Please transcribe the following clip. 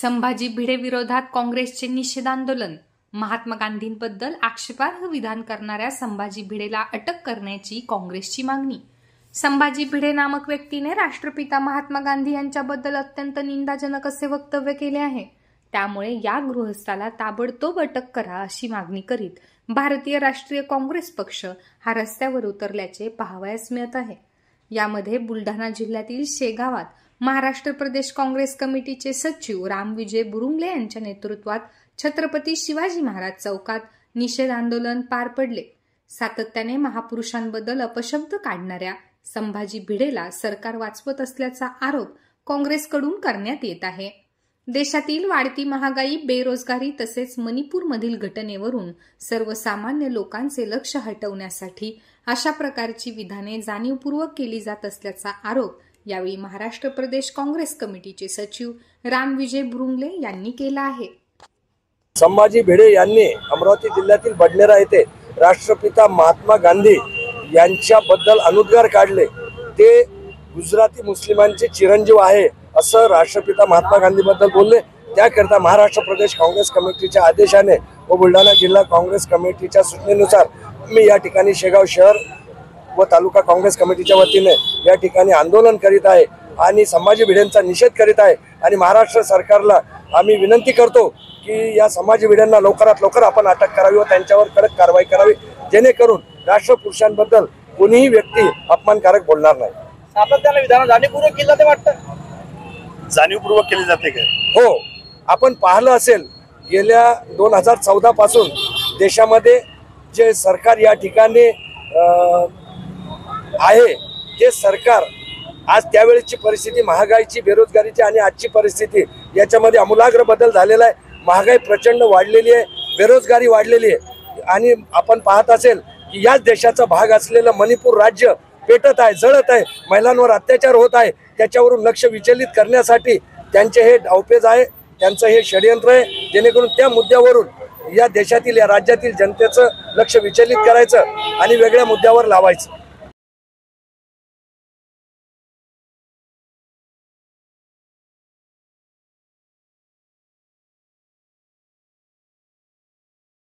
संभाजी भिडे विरोधात काँग्रेसचे निषेध आंदोलन. महात्मा गांधींबद्दल आक्षेपार्ह विधान करणाऱ्या संभाजी भिडेला अटक करण्याची काँग्रेसची मागणी. संभाजी भिडे नामक व्यक्तीने राष्ट्रपिता महात्मा गांधी यांच्याबद्दल अत्यंत निंदाजनक असे वक्तव्य केले आहे. त्यामुळे या गृहस्थाला ताबडतोब अटक करा अशी मागणी करीत भारतीय राष्ट्रीय काँग्रेस पक्ष हा रस्त्यावर उतरल्याचे पाहावयास मिळत आहे. यामध्ये बुलढाणा जिल्ह्यातील शेगावात महाराष्ट्र प्रदेश काँग्रेस कमिटीचे सचिव रामविजय बुरुंगले यांच्या नेतृत्वात छत्रपती शिवाजी महाराज चौकात निषेध आंदोलन पार पडले. सातत्याने महापुरुषांबद्दल अपशब्द काढणाऱ्या संभाजी भिडेला सरकार वाचवत असल्याचा आरोप काँग्रेसकडून करण्यात येत आहे. देशातील वाढती महागाई बेरोजगारी तसेच मणिपूरमधील घटनेवरून सर्वसामान्य लोकांचे लक्ष हटवण्यासाठी अशा प्रकारची विधाने जाणीवपूर्वक केली जात असल्याचा आरोप यावेळी महाराष्ट्र प्रदेश काँग्रेस कमिटीचे सचिव रामविजय बुरुंगले यांनी केला आहे. संभाजी भिडे यांनी अमरावती जिल्ह्यातील बडनेरा येथे राष्ट्रपिता महात्मा गांधी यांच्याबद्दल अनुद्गार काढले. ते गुजराती मुस्लिमांचे चिरंजीव आहे. असं राष्ट्रपिता महात्मा गांधीबद्दल बोलले. त्याकरता महाराष्ट्र प्रदेश काँग्रेस कमिटीच्या आदेशाने व बुलढाणा जिल्हा काँग्रेस कमिटीच्या सूचनेनुसार मी या ठिकाणी शेगाव शहर व तालुका काँग्रेस कमिटीच्या वतीने या ठिकाणी आंदोलन करीत आहे आणि संभाजी भिडेंचा निषेध करीत आहे आणि महाराष्ट्र सरकारला आम्ही विनंती करतो की या संभाजी भिडेंना लवकरात लवकर आपण अटक करावी व त्यांच्यावर कडक कारवाई करावी. जेणेकरून राष्ट्रपुरुषांबद्दल कोणीही व्यक्ती अपमानकारक बोलणार नाही. सातत्याने विधान जाणीवपूर्वक केलं ते वाटतं. जाणीवपूर्वक केली जाते काय? हो. आपण पाहिलं असेल गेल्या दोन हजार चौदा पासून देशामध्ये जे सरकार या ठिकाणी आहे ते सरकार आज त्यावेळेची परिस्थिती महागाईची बेरोजगारीची आणि आजची परिस्थिती याच्यामध्ये आमूलाग्र बदल झालेला आहे. महागाई प्रचंड वाढलेली आहे बेरोजगारी वाढलेली आहे. आणि आपण पाहत असेल की याच देशाचा भाग असलेलं मणिपूर राज्य पेटत आहे जळत आहे महिलांवर अत्याचार होत आहे त्याच्यावरून लक्ष विचलित करण्यासाठी त्यांचे हे डावपेज आहे त्यांचं हे षडयंत्र आहे जेणेकरून त्या मुद्द्यावरून या देशातील या राज्यातील जनतेचं लक्ष विचलित करायचं आणि वेगळ्या मुद्द्यावर लावायचं.